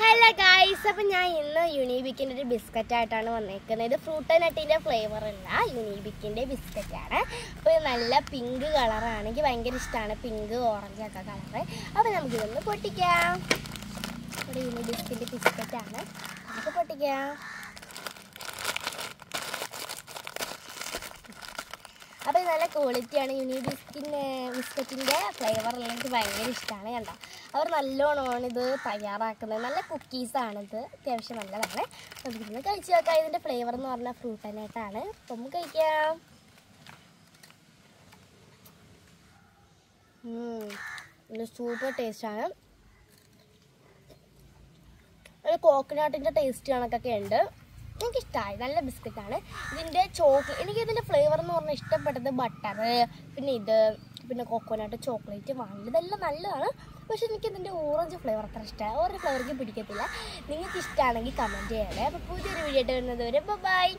Hello guys അപ്പം ഞാൻ ഇന്ന് യുണീബിക്കിന്റെ ഒരു ബിസ്ക്കറ്റ് ആയിട്ടാണ് വന്നേക്കുന്നത്. ഇത് ഫ്രൂട്ട് നട്ടിന്റെ ഫ്ലേവർ അല്ല. യുണീബിക്കിന്റെ ബിസ്ക്കറ്റാണ് അപ്പോൾ ഇത് നല്ല പിങ്ക് കളറാണ് എനിക്ക് ഭയങ്കര ഇഷ്ടമാണ് പിങ്ക് ഓറഞ്ച് ഒക്കെ കളറ് അപ്പോൾ നമുക്കിതൊന്ന് പൊട്ടിക്കാം. ഇവിടെ യുണീബിക്കിന്റെ ബിസ്ക്കറ്റാണ് നമുക്ക് പൊട്ടിക്കാം. അപ്പോൾ നല്ല ക്വാളിറ്റിയാണ് യുണീബിസ്കിന്റെ ബിസ്ക്കറ്റിന്റെ ഫ്ലേവർ എനിക്ക് ഭയങ്കര ഇഷ്ടമാണ് കണ്ടോ? അവർ നല്ലോണമാണ് ഇത് തയ്യാറാക്കുന്നത്. നല്ല കുക്കീസാണിത് അത്യാവശ്യം നല്ലതാണ്. നമുക്കിന്ന് കഴിച്ച് നോക്കാം. ഇതിന്റെ ഫ്ലേവർ എന്ന് പറഞ്ഞാൽ ഫ്രൂട്ട് തന്നെയായിട്ടാണ് അപ്പം നമുക്ക് കഴിക്കാം. സൂപ്പർ ടേസ്റ്റാണ് ഒരു കോക്കനട്ടിന്റെ ടേസ്റ്റ് കണക്കൊക്കെ ഉണ്ട്. എനിക്കിഷ്ടമായി നല്ല ബിസ്ക്കറ്റാണ്. ഇതിന്റെ ചോക്ലേറ്റ് എനിക്ക് ഇതിന്റെ ഫ്ലേവർ എന്ന് പറഞ്ഞാൽ ഇഷ്ടപ്പെട്ടത് ബട്ടർ പിന്നെ ഇത് പിന്നെ കോക്കോനട്ട് ചോക്ലേറ്റ് വാങ്ങി ഇതെല്ലാം നല്ലതാണ്. പക്ഷെ എനിക്ക് ഇതിന്റെ ഓറഞ്ച് ഫ്ലേവർ അത്ര ഇഷ്ടമാണ് ഓറഞ്ച് ഫ്ലേവർക്ക് പിടിക്കത്തില്ല. നിങ്ങൾക്ക് ഇഷ്ടമാണെങ്കിൽ കമന്റ് ചെയ്യണേ. അപ്പോൾ പുതിയൊരു വീഡിയോ ആയിട്ട് വരുന്നത് വരെ ബൈ